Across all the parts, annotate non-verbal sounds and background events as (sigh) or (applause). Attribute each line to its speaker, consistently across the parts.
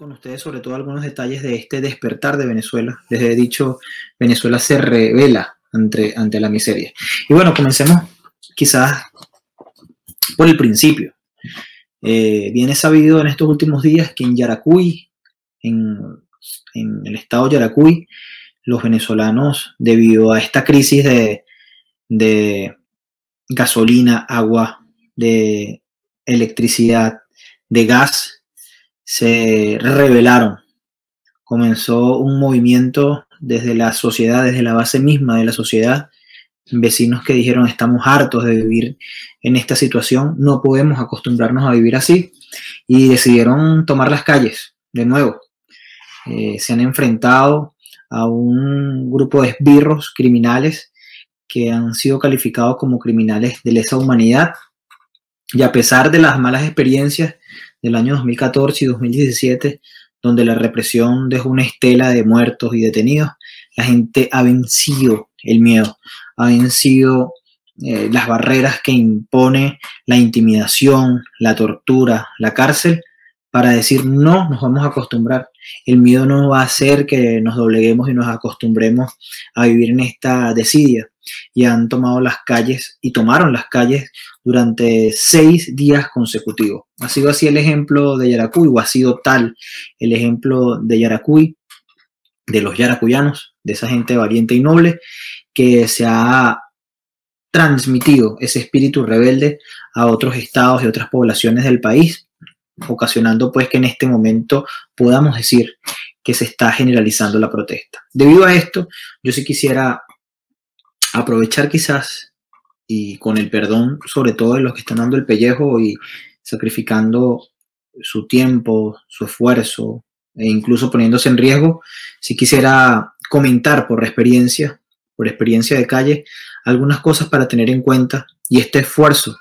Speaker 1: con ustedes sobre todo algunos detalles de este despertar de Venezuela. Les he dicho, Venezuela se revela ante, ante la miseria. Y bueno, comencemos quizás por el principio. Eh, viene sabido en estos últimos días que en Yaracuy, en, en, el estado de Yaracuy, los venezolanos, debido a esta crisis de, de gasolina, agua, de electricidad, de gas, se rebelaron. Comenzó un movimiento desde la sociedad, desde la base misma de la sociedad, vecinos que dijeron estamos hartos de vivir en esta situación, no podemos acostumbrarnos a vivir así y decidieron tomar las calles de nuevo. Eh, se han enfrentado a un grupo de esbirros criminales que han sido calificados como criminales de lesa humanidad y a pesar de las malas experiencias del año 2014 y 2017, donde la represión dejó una estela de muertos y detenidos, la gente ha vencido el miedo, ha vencido eh, las barreras que impone la intimidación, la tortura, la cárcel, para decir no, nos vamos a acostumbrar. El miedo no va a hacer que nos dobleguemos y nos acostumbremos a vivir en esta desidia. Y han tomado las calles y tomaron las calles durante seis días consecutivos. Ha sido así el ejemplo de Yaracuy, o ha sido tal el ejemplo de Yaracuy, de los yaracuyanos, de esa gente valiente y noble, que se ha transmitido ese espíritu rebelde a otros estados y otras poblaciones del país, ocasionando pues que en este momento podamos decir que se está generalizando la protesta. Debido a esto, yo sí quisiera aprovechar quizás y con el perdón sobre todo de los que están dando el pellejo y sacrificando su tiempo, su esfuerzo e incluso poniéndose en riesgo, si quisiera comentar por experiencia, por experiencia de calle, algunas cosas para tener en cuenta y este esfuerzo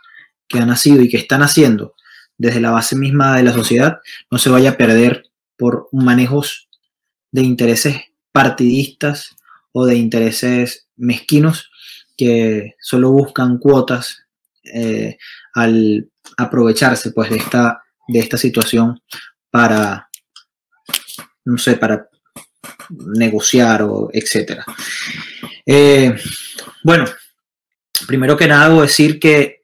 Speaker 1: que ha nacido y que están haciendo desde la base misma de la sociedad no se vaya a perder por manejos de intereses partidistas o de intereses mezquinos que solo buscan cuotas eh, al aprovecharse pues de esta, de esta situación para, no sé, para negociar o etcétera. Eh, bueno, primero que nada debo decir que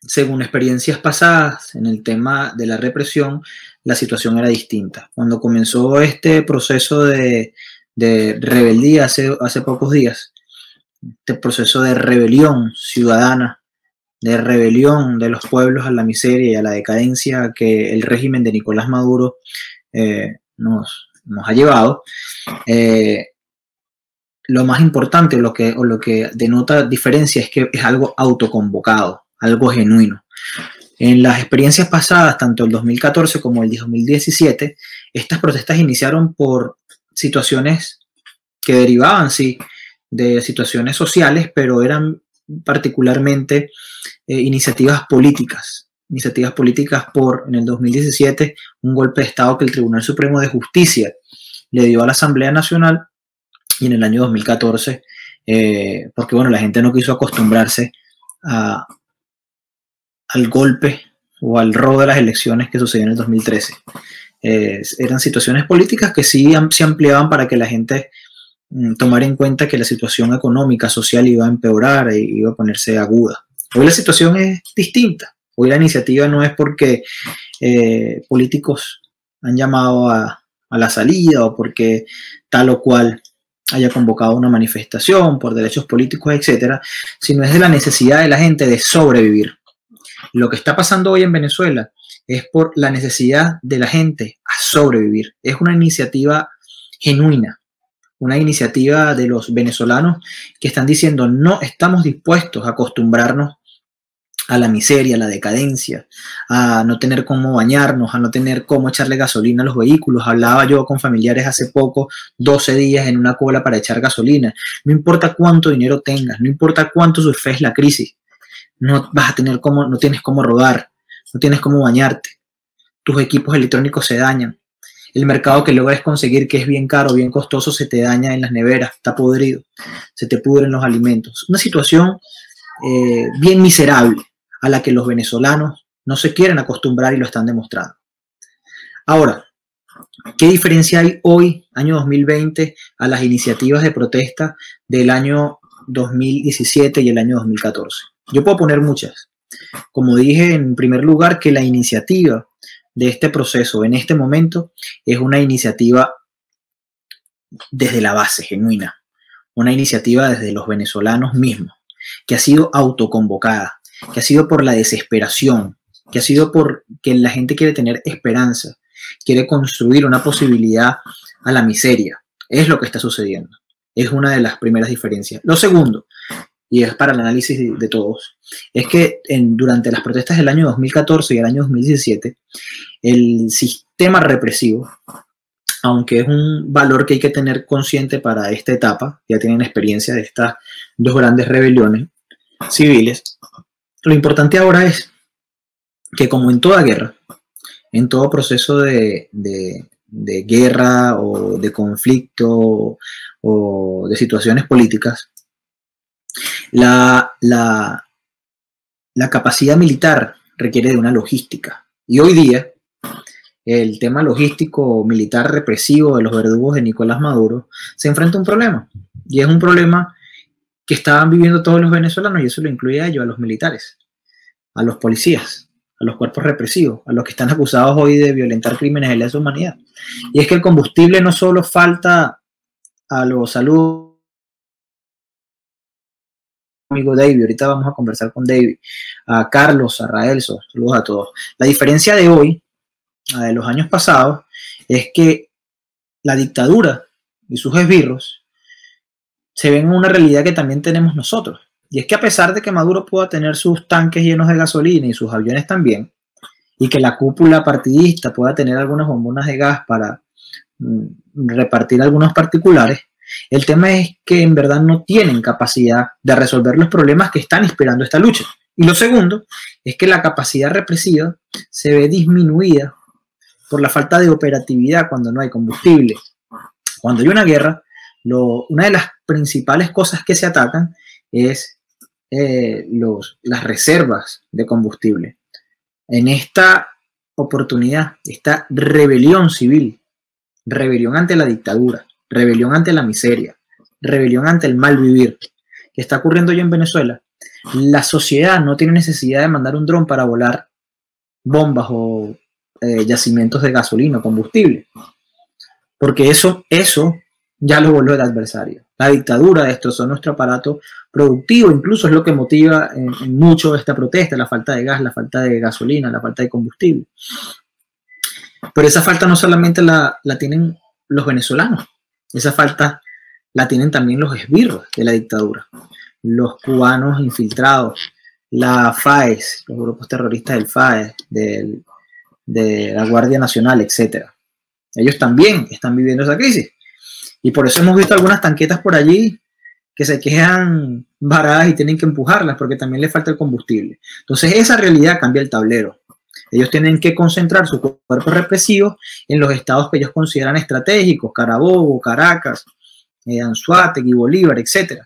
Speaker 1: según experiencias pasadas en el tema de la represión, la situación era distinta. Cuando comenzó este proceso de, rebeldía hace, hace pocos días, este proceso de rebelión ciudadana, de rebelión de los pueblos a la miseria y a la decadencia que el régimen de Nicolás Maduro eh, nos, nos, ha llevado, eh, lo más importante lo que, o lo que denota diferencia es que es algo autoconvocado algo genuino. En las experiencias pasadas, tanto el 2014 como el 2017, estas protestas iniciaron por situaciones que derivaban, sí, de situaciones sociales, pero eran particularmente eh, iniciativas políticas. Iniciativas políticas por, en el 2017, un golpe de Estado que el Tribunal Supremo de Justicia le dio a la Asamblea Nacional y en el año 2014, eh, porque bueno, la gente no quiso acostumbrarse a, al golpe o al robo de las elecciones que sucedió en el 2013. Eran situaciones políticas que sí se ampliaban para que la gente mm, tomara en cuenta que la situación económica, social iba a empeorar e iba a ponerse aguda. Hoy la situación es distinta. Hoy la iniciativa no es porque eh, políticos han llamado a, a la salida o porque tal o cual haya convocado una manifestación por derechos políticos, etcétera, sino es de la necesidad de la gente de sobrevivir. Lo que está pasando hoy en Venezuela es por la necesidad de la gente a sobrevivir. Es una iniciativa genuina, una iniciativa de los venezolanos que están diciendo no estamos dispuestos a acostumbrarnos a la miseria, a la decadencia, a no tener cómo bañarnos, a no tener cómo echarle gasolina a los vehículos. Hablaba yo con familiares hace poco, 12 días en una cola para echar gasolina. No importa cuánto dinero tengas, no importa cuánto surfes la crisis, no vas a tener cómo, no tienes cómo rodar, no tienes cómo bañarte, tus equipos electrónicos se dañan, el mercado que logras conseguir que es bien caro, bien costoso, se te daña en las neveras, está podrido, se te pudren los alimentos. Una situación eh, bien miserable a la que los venezolanos no se quieren acostumbrar y lo están demostrando. Ahora, ¿Qué diferencia hay hoy, año 2020, a las iniciativas de protesta del año 2017 y el año 2014? Yo puedo poner muchas. Como dije en primer lugar, que la iniciativa de este proceso en este momento es una iniciativa desde la base, genuina, una iniciativa desde los venezolanos mismos, que ha sido autoconvocada, que ha sido por la desesperación, que ha sido por que la gente quiere tener esperanza, quiere construir una posibilidad a la miseria. Es lo que está sucediendo. Es una de las primeras diferencias. Lo segundo, y es para el análisis de, todos, es que durante las protestas del año 2014 y el año 2017, el sistema represivo, aunque es un valor que hay que tener consciente para esta etapa, ya tienen experiencia de estas dos grandes rebeliones civiles, lo importante ahora es que como en toda guerra, en todo proceso de, guerra o de conflicto o de situaciones políticas, la, la, capacidad militar requiere de una logística. Y hoy día, el tema logístico militar represivo de los verdugos de Nicolás Maduro se enfrenta a un problema. Y es un problema que estaban viviendo todos los venezolanos, y eso lo incluye a ellos, a los militares, a los policías a los cuerpos represivos, a los que están acusados hoy de violentar crímenes de lesa humanidad. Y es que el combustible no solo falta a los saludos amigo David, ahorita vamos a conversar con David, a Carlos, a Raelso, saludos a todos. La diferencia de hoy, a de los años pasados, es que la dictadura y sus esbirros se ven en una realidad que también tenemos nosotros. Y es que a pesar de que Maduro pueda tener sus tanques llenos de gasolina y sus aviones también, y que la cúpula partidista pueda tener algunas bombonas de gas para mm, repartir algunos particulares, el tema es que en verdad no tienen capacidad de resolver los problemas que están esperando esta lucha. Y lo segundo es que la capacidad represiva se ve disminuida por la falta de operatividad cuando no hay combustible. Cuando hay una guerra, una de las principales cosas que se atacan es eh, los, las reservas de combustible. En esta oportunidad, esta rebelión civil, rebelión ante la dictadura, rebelión ante la miseria, rebelión ante el mal vivir que está ocurriendo hoy en Venezuela, la sociedad no tiene necesidad de mandar un dron para volar bombas o eh, yacimientos de gasolina o combustible. Porque eso, eso ya lo volvió el adversario. La dictadura destrozó nuestro aparato productivo, incluso es lo que motiva en, mucho esta protesta, la falta de gas, la falta de gasolina, la falta de combustible. Pero esa falta no solamente la, tienen los venezolanos, esa falta la tienen también los esbirros de la dictadura, los cubanos infiltrados, la FAES, los grupos terroristas del FAES, de la Guardia Nacional, etc. Ellos también están viviendo esa crisis. Y por eso hemos visto algunas tanquetas por allí que se quedan varadas y tienen que empujarlas porque también les falta el combustible. Entonces esa realidad cambia el tablero. Ellos tienen que concentrar su cuerpo represivo en los estados que ellos consideran estratégicos, Carabobo, Caracas, eh, Anzuategui, Bolívar, etc.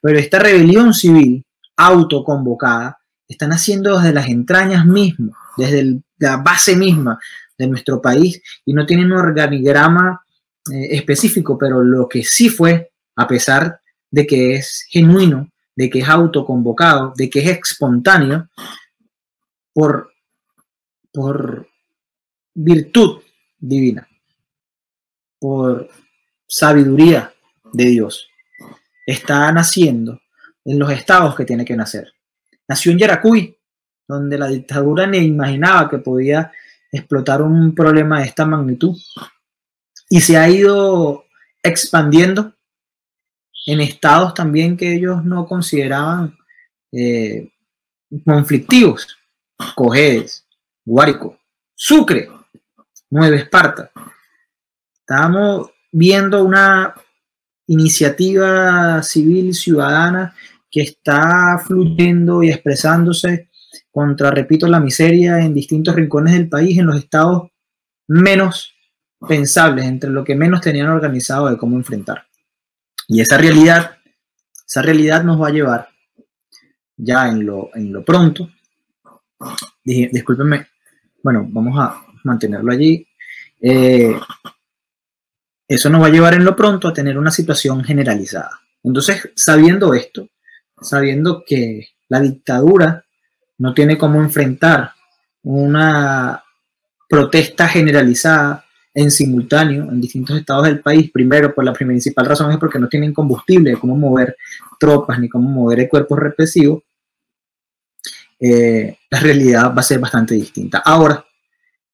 Speaker 1: Pero esta rebelión civil autoconvocada están haciendo desde las entrañas mismas, desde la base misma de nuestro país y no tienen un organigrama eh, específico, pero lo que sí fue, a pesar de que es genuino, de que es autoconvocado, de que es espontáneo, por, por virtud divina, por sabiduría de Dios. Está naciendo en los estados que tiene que nacer. Nació en Yaracuy, donde la dictadura ni imaginaba que podía explotar un problema de esta magnitud. Y se ha ido expandiendo en estados también que ellos no consideraban eh, conflictivos. Cojedes, Guárico, Sucre, Nueva Esparta. Estamos viendo una iniciativa civil ciudadana que está fluyendo y expresándose contra, repito, la miseria en distintos rincones del país, en los estados menos pensables, entre lo que menos tenían organizado de cómo enfrentar. Y esa realidad, esa realidad nos va a llevar ya en lo, en lo pronto. Discúlpenme, bueno, vamos a mantenerlo allí. eh, eso nos va a llevar en lo pronto a tener una situación generalizada. Entonces, sabiendo esto, sabiendo que la dictadura no tiene cómo enfrentar una protesta generalizada en simultáneo en distintos estados del país, primero por la principal razón es porque no tienen combustible, cómo mover tropas ni cómo mover cuerpos represivos, eh, la realidad va a ser bastante distinta. Ahora,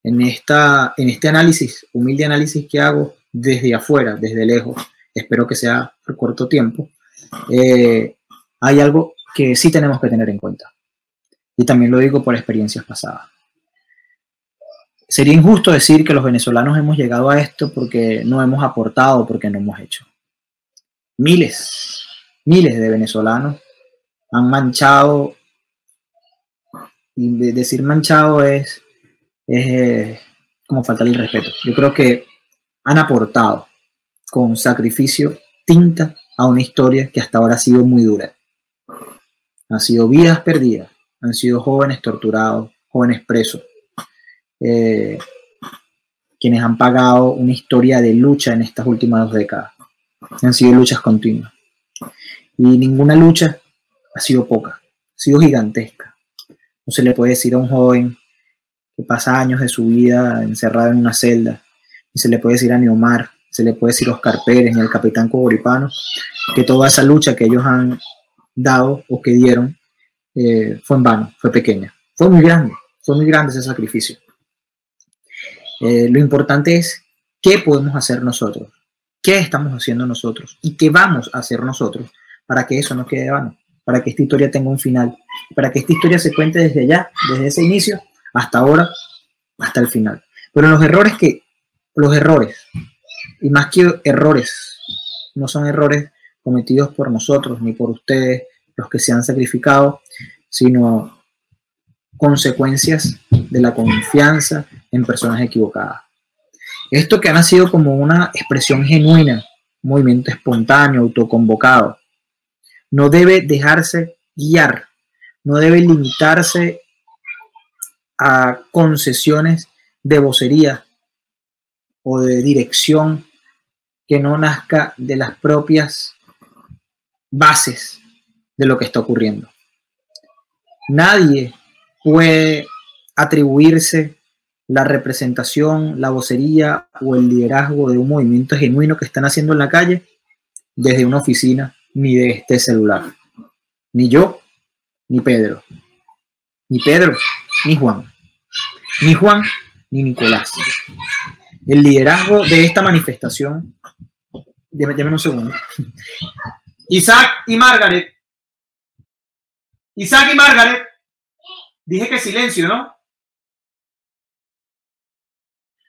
Speaker 1: en, esta, en este análisis, humilde análisis que hago desde afuera, desde lejos, espero que sea por corto tiempo, eh, hay algo que sí tenemos que tener en cuenta. Y también lo digo por experiencias pasadas. Sería injusto decir que los venezolanos hemos llegado a esto porque no hemos aportado, porque no hemos hecho. Miles, miles de venezolanos han manchado, y decir manchado es, es eh, como faltar el respeto. Yo creo que han aportado con sacrificio tinta a una historia que hasta ahora ha sido muy dura. Han sido vidas perdidas, han sido jóvenes torturados, jóvenes presos, eh, quienes han pagado una historia de lucha en estas últimas dos décadas. Han sido luchas continuas. Y ninguna lucha ha sido poca, ha sido gigantesca. No se le puede decir a un joven que pasa años de su vida encerrado en una celda, y se le puede decir a Neomar, se le puede decir a Oscar Pérez ni al capitán Cogoripano, que toda esa lucha que ellos han dado o que dieron eh, fue en vano, fue pequeña. Fue muy grande, fue muy grande ese sacrificio. Eh, lo importante es qué podemos hacer nosotros, qué estamos haciendo nosotros y qué vamos a hacer nosotros para que eso no quede vano, para que esta historia tenga un final, para que esta historia se cuente desde allá, desde ese inicio hasta ahora, hasta el final. Pero los errores que, los errores, y más que errores, no son errores cometidos por nosotros ni por ustedes, los que se han sacrificado, sino consecuencias de la confianza en personas equivocadas. Esto que ha nacido como una expresión genuina, movimiento espontáneo, autoconvocado, no debe dejarse guiar, no debe limitarse a concesiones de vocería o de dirección que no nazca de las propias bases de lo que está ocurriendo. Nadie puede atribuirse la representación, la vocería o el liderazgo de un movimiento genuino que están haciendo en la calle desde una oficina ni de este celular. Ni yo, ni Pedro. Ni Pedro, ni Juan. Ni Juan, ni Nicolás. El liderazgo de esta manifestación, déjame un segundo. (laughs) Isaac y Margaret. Isaac y Margaret Dije que silencio, ¿no?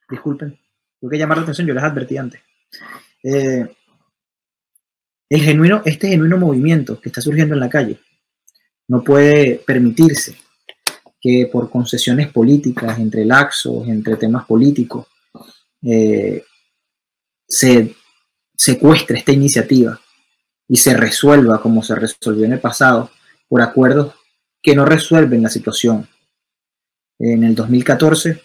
Speaker 1: Disculpen, tengo que llamar la atención, yo les advertí antes. Eh, el genuino, este genuino movimiento que está surgiendo en la calle no puede permitirse que por concesiones políticas, entre laxos, entre temas políticos, eh, se secuestre esta iniciativa y se resuelva como se resolvió en el pasado por acuerdos que no resuelven la situación. En el 2014,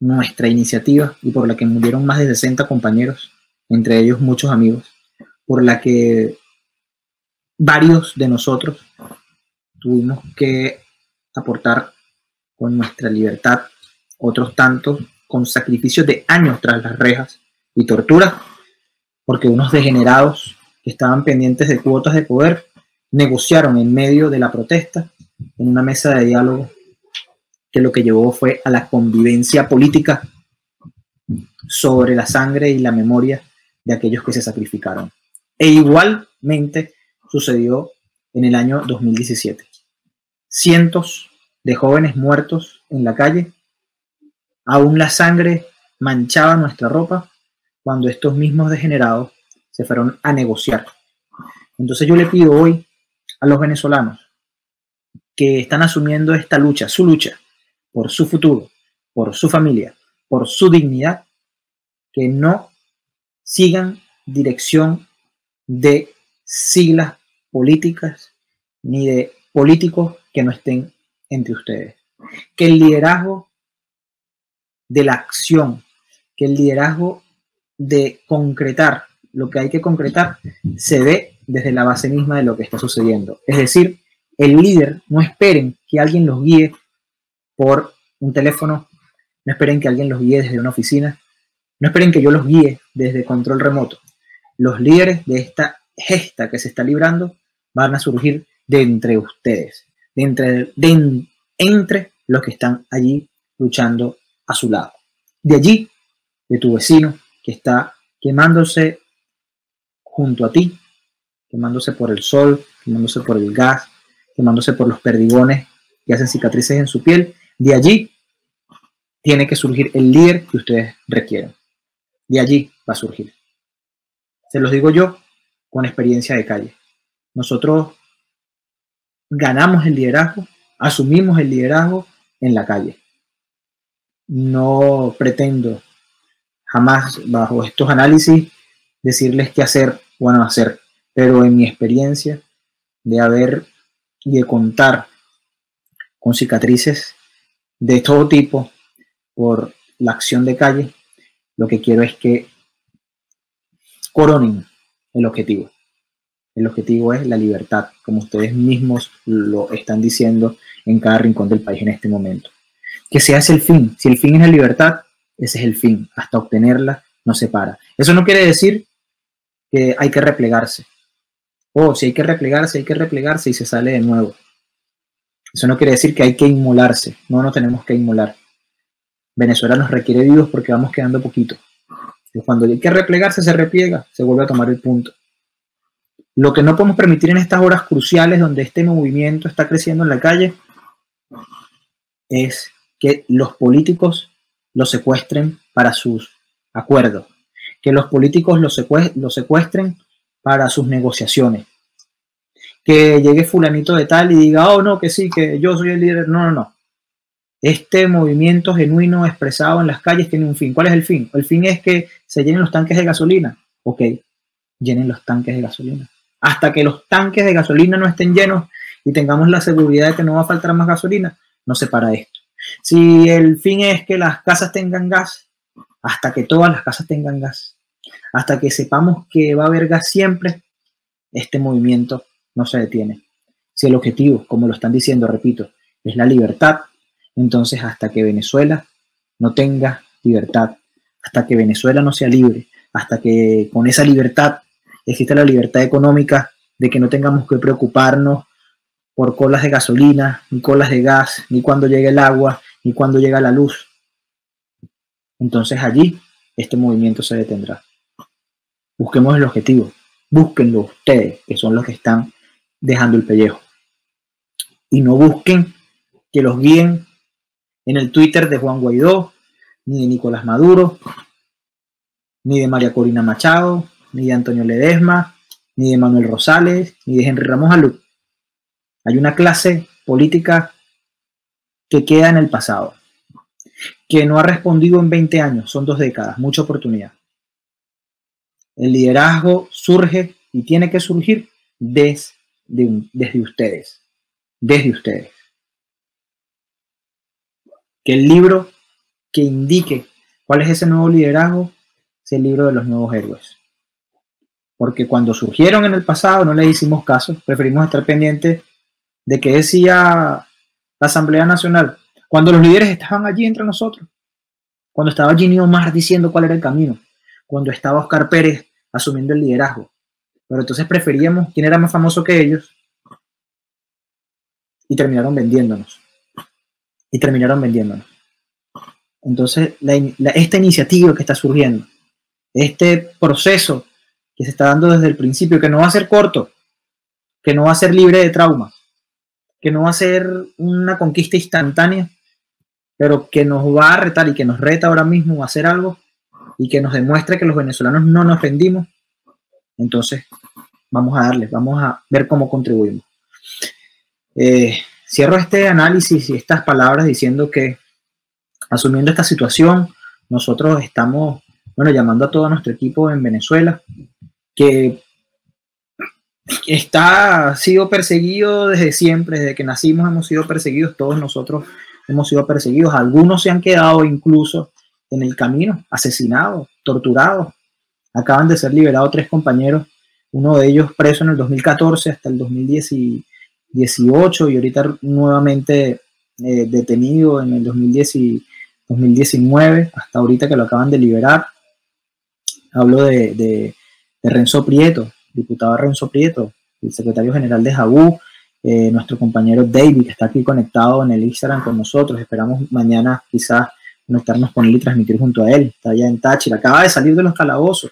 Speaker 1: nuestra iniciativa, y por la que murieron más de 60 compañeros, entre ellos muchos amigos, por la que varios de nosotros tuvimos que aportar con nuestra libertad, otros tantos con sacrificios de años tras las rejas y tortura, porque unos degenerados que estaban pendientes de cuotas de poder negociaron en medio de la protesta en una mesa de diálogo que lo que llevó fue a la convivencia política sobre la sangre y la memoria de aquellos que se sacrificaron. E igualmente sucedió en el año 2017. Cientos de jóvenes muertos en la calle, aún la sangre manchaba nuestra ropa cuando estos mismos degenerados se fueron a negociar. Entonces yo le pido hoy a los venezolanos que están asumiendo esta lucha, su lucha, por su futuro, por su familia, por su dignidad, que no sigan dirección de siglas políticas ni de políticos que no estén entre ustedes. Que el liderazgo de la acción, que el liderazgo de concretar lo que hay que concretar se ve desde la base misma de lo que está sucediendo. Es decir, el líder, no esperen que alguien los guíe por un teléfono, no esperen que alguien los guíe desde una oficina, no esperen que yo los guíe desde control remoto. Los líderes de esta gesta que se está librando van a surgir de entre ustedes, de entre, los que están allí luchando a su lado. De allí, de tu vecino que está quemándose junto a ti, quemándose por el sol, quemándose por el gas, quemándose por los perdigones que hacen cicatrices en su piel. De allí tiene que surgir el líder que ustedes requieren. De allí va a surgir. Se los digo yo con experiencia de calle. Nosotros ganamos el liderazgo, asumimos el liderazgo en la calle. No pretendo jamás bajo estos análisis decirles qué hacer o no hacer, pero en mi experiencia de haber y de contar con cicatrices de todo tipo por la acción de calle, lo que quiero es que coronen el objetivo. El objetivo es la libertad, como ustedes mismos lo están diciendo en cada rincón del país en este momento. Que se hace el fin. Si el fin es la libertad, ese es el fin. Hasta obtenerla no se para. Eso no quiere decir que hay que replegarse. O si hay que replegarse, hay que replegarse y se sale de nuevo. Eso no quiere decir que hay que inmolarse. No nos tenemos que inmolar. Venezuela nos requiere vivos porque vamos quedando poquito. Y cuando hay que replegarse, se repliega, se vuelve a tomar el punto. Lo que no podemos permitir en estas horas cruciales donde este movimiento está creciendo en la calle es que los políticos lo secuestren para sus acuerdos, que los políticos lo, secuestren para sus negociaciones, que llegue fulanito de tal y diga, oh no, que sí, que yo soy el líder. No, no, no. Este movimiento genuino expresado en las calles tiene un fin. ¿Cuál es el fin? El fin es que se llenen los tanques de gasolina. Ok, llenen los tanques de gasolina. Hasta que los tanques de gasolina no estén llenos y tengamos la seguridad de que no va a faltar más gasolina, no se para esto. Si el fin es que las casas tengan gas, hasta que todas las casas tengan gas, hasta que sepamos que va a haber gas siempre, este movimiento no se detiene. Si el objetivo, como lo están diciendo, repito, es la libertad, entonces hasta que Venezuela no tenga libertad, hasta que Venezuela no sea libre, hasta que con esa libertad exista la libertad económica de que no tengamos que preocuparnos por colas de gasolina, ni colas de gas, ni cuando llegue el agua, ni cuando llega la luz. Entonces allí este movimiento se detendrá. Busquemos el objetivo, búsquenlo ustedes, que son los que están dejando el pellejo. Y no busquen que los guíen en el Twitter de Juan Guaidó, ni de Nicolás Maduro, ni de María Corina Machado, ni de Antonio Ledesma, ni de Manuel Rosales, ni de Henry Ramos Alú. Hay una clase política que queda en el pasado, que no ha respondido en 20 años, son dos décadas, mucha oportunidad. El liderazgo surge y tiene que surgir desde, desde ustedes, desde ustedes. Que el libro que indique cuál es ese nuevo liderazgo es el libro de los nuevos héroes porque cuando surgieron en el pasado no le hicimos caso, preferimos estar pendientes de qué decía la Asamblea Nacional, cuando los líderes estaban allí entre nosotros, cuando estaba Ginny Omar diciendo cuál era el camino, cuando estaba Oscar Pérez asumiendo el liderazgo. Pero entonces preferíamos quién era más famoso que ellos y terminaron vendiéndonos. Y terminaron vendiéndonos. Entonces, esta iniciativa que está surgiendo, este proceso que se está dando desde el principio, que no va a ser corto, que no va a ser libre de traumas, que no va a ser una conquista instantánea, pero que nos va a retar y que nos reta ahora mismo a hacer algo y que nos demuestre que los venezolanos no nos rendimos, entonces vamos a darle, vamos a ver cómo contribuimos. Eh, cierro este análisis y estas palabras diciendo que asumiendo esta situación, nosotros estamos, bueno, llamando a todo nuestro equipo en Venezuela, que está, ha sido perseguido desde siempre, desde que nacimos hemos sido perseguidos, todos nosotros hemos sido perseguidos, algunos se han quedado incluso en el camino, asesinados, torturados. Acaban de ser liberados tres compañeros, uno de ellos preso en el 2014 hasta el 2018 y ahorita nuevamente eh, detenido en el 2019, hasta ahorita que lo acaban de liberar. Hablo de, de, Renzo Prieto, diputado Renzo Prieto, el secretario general de Jabú, eh, nuestro compañero David, que está aquí conectado en el Instagram con nosotros. Esperamos mañana quizás conectarnos con él y transmitir junto a él. Está allá en Táchira. Acaba de salir de los calabozos.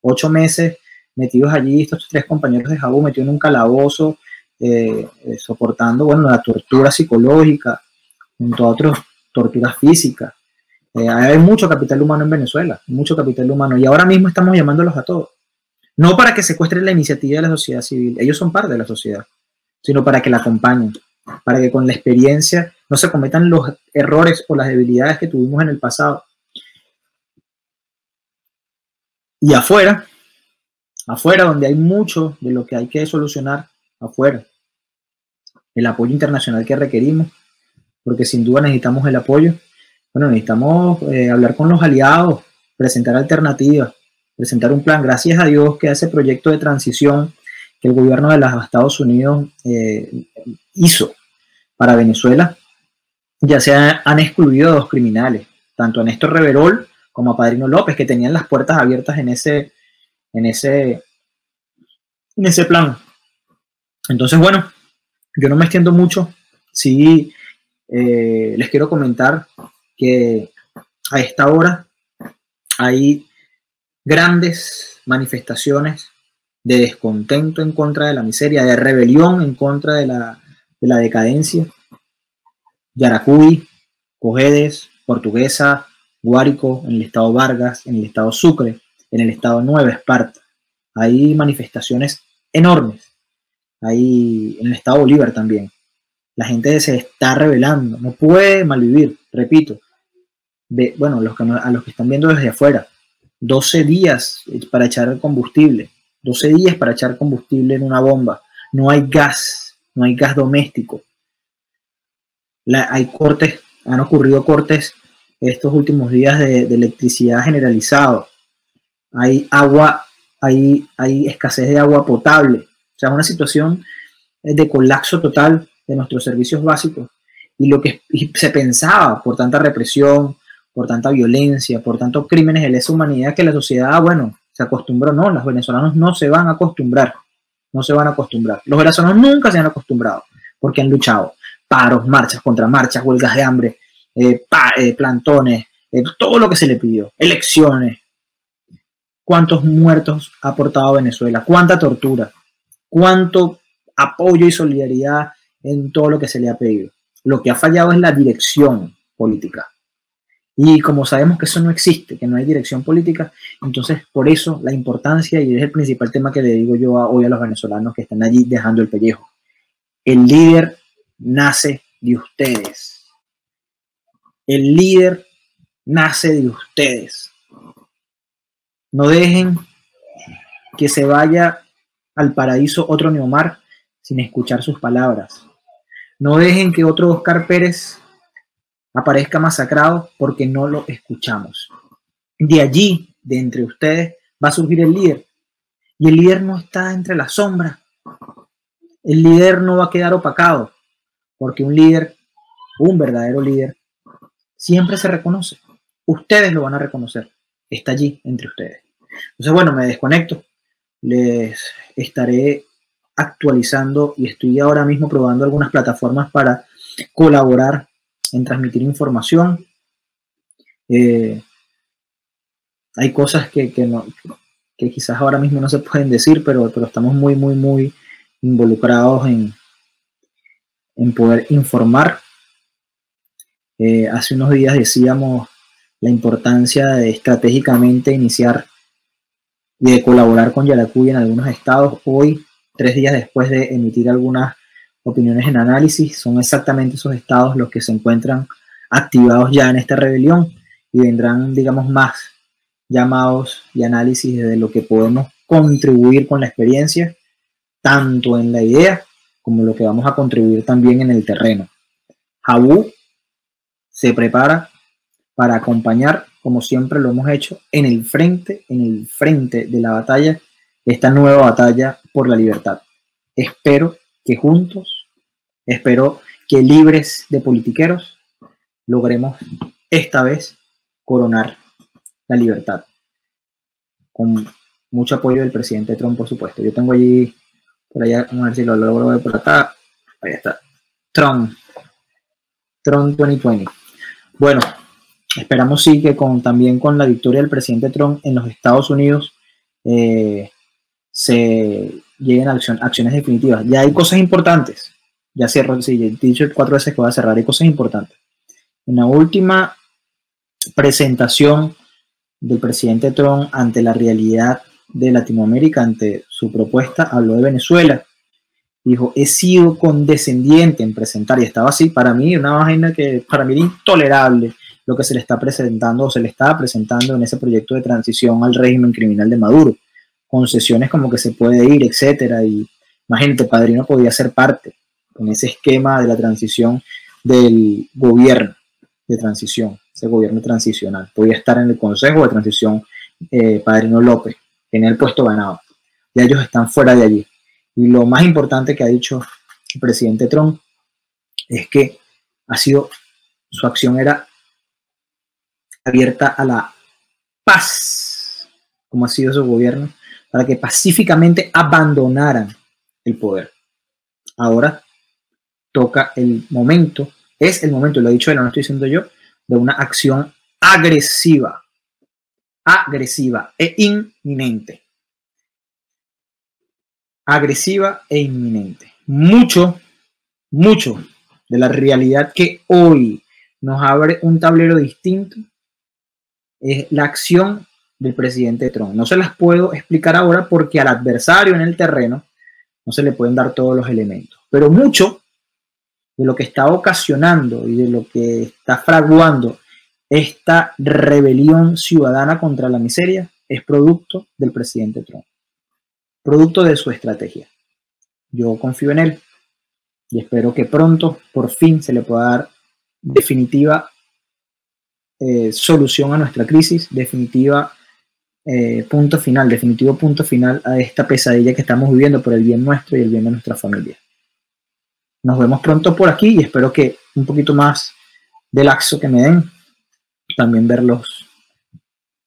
Speaker 1: Ocho meses metidos allí, estos tres compañeros de Jabú metidos en un calabozo, eh, eh, soportando bueno, la tortura psicológica, junto a otras torturas físicas. hay mucho capital humano en Venezuela, mucho capital humano, y ahora mismo estamos llamándolos a todos. No para que secuestren la iniciativa de la sociedad civil, ellos son parte de la sociedad sino para que la acompañen, para que con la experiencia no se cometan los errores o las debilidades que tuvimos en el pasado. Y afuera, afuera donde hay mucho de lo que hay que solucionar, afuera, el apoyo internacional que requerimos, porque sin duda necesitamos el apoyo. Bueno, necesitamos eh, hablar con los aliados, presentar alternativas, presentar un plan. Gracias a Dios que ese proyecto de transición que el gobierno de los Estados Unidos eh, hizo para Venezuela, ya se han excluido dos criminales, tanto a Néstor Reverol como a Padrino López, que tenían las puertas abiertas en ese, en ese, en ese plan. Entonces, bueno, yo no me extiendo mucho. Sí, eh, les quiero comentar que a esta hora hay grandes manifestaciones de descontento en contra de la miseria, de rebelión en contra de la, decadencia. Yaracuy, Cojedes, Portuguesa, Guárico, en el estado Vargas, en el estado Sucre, en el estado Nueva Esparta. Hay manifestaciones enormes. Hay en el estado Bolívar también. La gente se está rebelando, no puede malvivir, repito. Bueno, los a los que están viendo desde afuera, 12 días para echar combustible, 12 días para echar combustible en una bomba. No hay gas, no hay gas doméstico. hay cortes, han ocurrido cortes estos últimos días de, electricidad generalizado. Hay agua, hay escasez de agua potable. O sea, una situación de colapso total de nuestros servicios básicos. Y lo que se pensaba por tanta represión, por tanta violencia, por tantos crímenes de lesa humanidad, que la sociedad, bueno, se acostumbró, no, los venezolanos no se van a acostumbrar, no se van a acostumbrar. Los venezolanos nunca se han acostumbrado porque han luchado paros, marchas, contra marchas, huelgas de hambre, eh, eh, plantones, eh, todo lo que se le pidió, elecciones. ¿Cuántos muertos ha aportado Venezuela? ¿Cuánta tortura? ¿Cuánto apoyo y solidaridad en todo lo que se le ha pedido? Lo que ha fallado es la dirección política. Y como sabemos que eso no existe, que no hay dirección política, entonces por eso la importancia, y es el principal tema que le digo yo hoy a los venezolanos que están allí dejando el pellejo. El líder nace de ustedes. El líder nace de ustedes. No dejen que se vaya al paraíso otro Neomar sin escuchar sus palabras. No dejen que otro Oscar Pérez aparezca masacrado porque no lo escuchamos. De allí, de entre ustedes, va a surgir el líder. Y el líder no está entre las sombras. El líder no va a quedar opacado, porque un líder, un verdadero líder, siempre se reconoce. Ustedes lo van a reconocer. Está allí entre ustedes. Entonces, bueno, me desconecto. Les estaré actualizando y estoy ahora mismo probando algunas plataformas para colaborar en transmitir información. Eh, hay cosas que, no, que quizás ahora mismo no se pueden decir, pero, pero estamos muy, muy, muy involucrados en, en poder informar. Eh, hace unos días decíamos la importancia de estratégicamente iniciar y de colaborar con Yaracuy en algunos estados. Hoy, tres días después de emitir algunas opiniones en análisis, son exactamente esos estados los que se encuentran activados ya en esta rebelión y vendrán, digamos, más llamados y análisis de lo que podemos contribuir con la experiencia, tanto en la idea como lo que vamos a contribuir también en el terreno. Jabú se prepara para acompañar como siempre lo hemos hecho, en el frente, en el frente de la batalla, esta nueva batalla por la libertad. Espero que juntos, espero que libres de politiqueros, logremos esta vez coronar la libertad. Con mucho apoyo del presidente Trump, por supuesto. Yo tengo allí, por allá, vamos a ver si lo logro ver por acá. Ahí está. Trump. Trump 2020. Bueno, esperamos sí que con, también con la victoria del presidente Trump en los Estados Unidos eh, se lleguen a acciones definitivas. Ya hay cosas importantes. Ya cierro, sí, he dicho cuatro veces que voy a cerrar, hay cosas importantes. En la última presentación del presidente Trump ante la realidad de Latinoamérica, ante su propuesta, habló de Venezuela. Dijo, he sido condescendiente en presentar, y estaba así, para mí, una vaina que para mí era intolerable lo que se le está presentando o se le estaba presentando en ese proyecto de transición al régimen criminal de Maduro. Concesiones como que se puede ir, etcétera. Y imagínate, Padrino podía ser parte en ese esquema de la transición del gobierno de transición, ese gobierno transicional. Podía estar en el Consejo de Transición eh, Padrino López, tenía el puesto ganado. Ya ellos están fuera de allí. Y lo más importante que ha dicho el presidente Trump es que ha sido, su acción era abierta a la paz, como ha sido su gobierno, para que pacíficamente abandonaran el poder. Ahora toca el momento es el momento, lo he dicho él, no lo estoy diciendo yo, de una acción agresiva, agresiva e inminente. Agresiva e inminente. Mucho, mucho de la realidad que hoy nos abre un tablero distinto es la acción del presidente Trump. No se las puedo explicar ahora porque al adversario en el terreno no se le pueden dar todos los elementos. Pero mucho de lo que está ocasionando y de lo que está fraguando esta rebelión ciudadana contra la miseria es producto del presidente Trump, producto de su estrategia. Yo confío en él y espero que pronto, por fin, se le pueda dar definitiva eh, solución a nuestra crisis, definitiva eh, punto final, definitivo punto final a esta pesadilla que estamos viviendo por el bien nuestro y el bien de nuestra familia. Nos vemos pronto por aquí y espero que un poquito más de laxo que me den, también verlos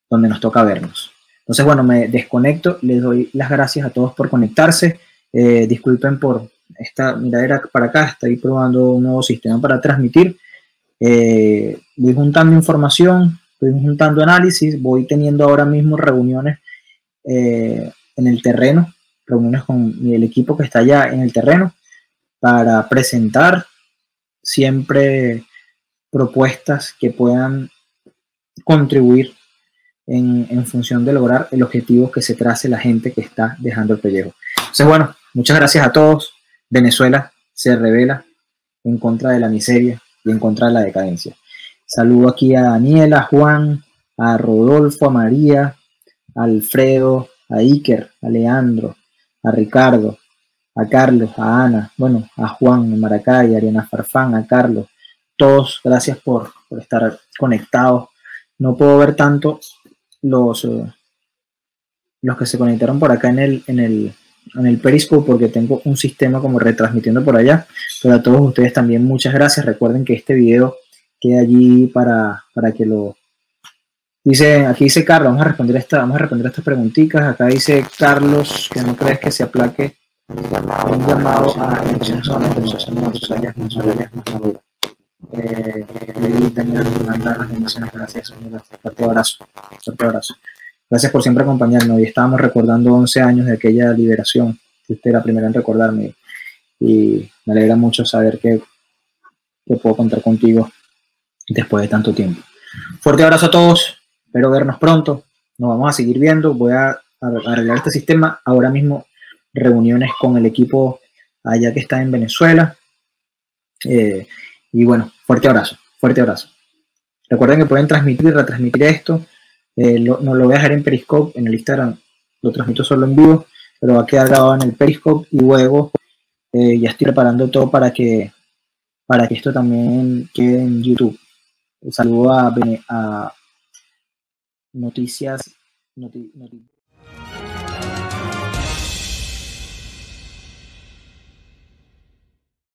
Speaker 1: donde nos toca vernos. Entonces, bueno, me desconecto, les doy las gracias a todos por conectarse. Eh, disculpen por esta miradera para acá, estoy probando un nuevo sistema para transmitir. Eh, voy juntando información, voy juntando análisis, voy teniendo ahora mismo reuniones eh, en el terreno, reuniones con el equipo que está allá en el terreno para presentar siempre propuestas que puedan contribuir en, función de lograr el objetivo que se trace la gente que está dejando el pellejo. Entonces, bueno, muchas gracias a todos. Venezuela se revela en contra de la miseria y en contra de la decadencia. Saludo aquí a Daniela, a Juan, a Rodolfo, a María, a Alfredo, a Iker, a Leandro, a Ricardo, a Carlos, a Ana, bueno, a Juan en Maracay, a Ariana Farfán, a Carlos, todos, gracias por, estar conectados. No puedo ver tanto los, eh, los que se conectaron por acá en el, en el, en el Periscope porque tengo un sistema como retransmitiendo por allá, pero a todos ustedes también muchas gracias. Recuerden que este video queda allí para, para que lo, Dice, aquí dice Carlos, vamos a responder esta, vamos a responder estas preguntitas. Acá dice Carlos que no crees que se aplaque un llamado a hacemos áreas más maduras. Eh, también mandar las bendiciones, gracias, fuerte abrazo, fuerte abrazo. Gracias por siempre acompañarnos. Hoy estábamos recordando 11 años de aquella liberación. Usted era la primera en recordarme y me alegra mucho saber que, que puedo contar contigo después de tanto tiempo. Fuerte abrazo a todos. Espero vernos pronto. Nos vamos a seguir viendo. Voy a arreglar este sistema. Ahora mismo reuniones con el equipo allá que está en Venezuela. Eh, y bueno, fuerte abrazo, fuerte abrazo. Recuerden que pueden transmitir y retransmitir esto. Eh, no lo voy a dejar en Periscope, en el Instagram lo transmito solo en vivo, pero va a quedar grabado en el Periscope y luego eh, ya estoy preparando todo para que, para que esto también quede en YouTube. saludo a, a noticias, noti- noti-